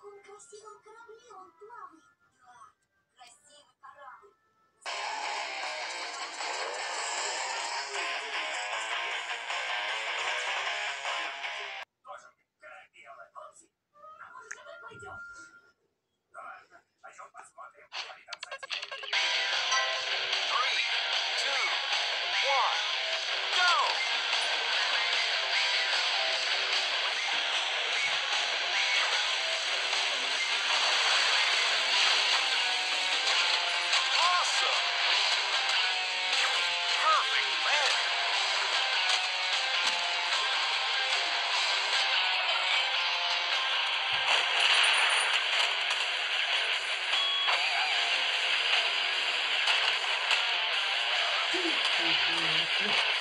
каком красивом корабле он плавает. Да, красивый корабль. Тоже корабелы, помните? А может, это пойдем? Ладно, пойдем посмотрим. Они там затеяли. Three, two, one, go! Thank you.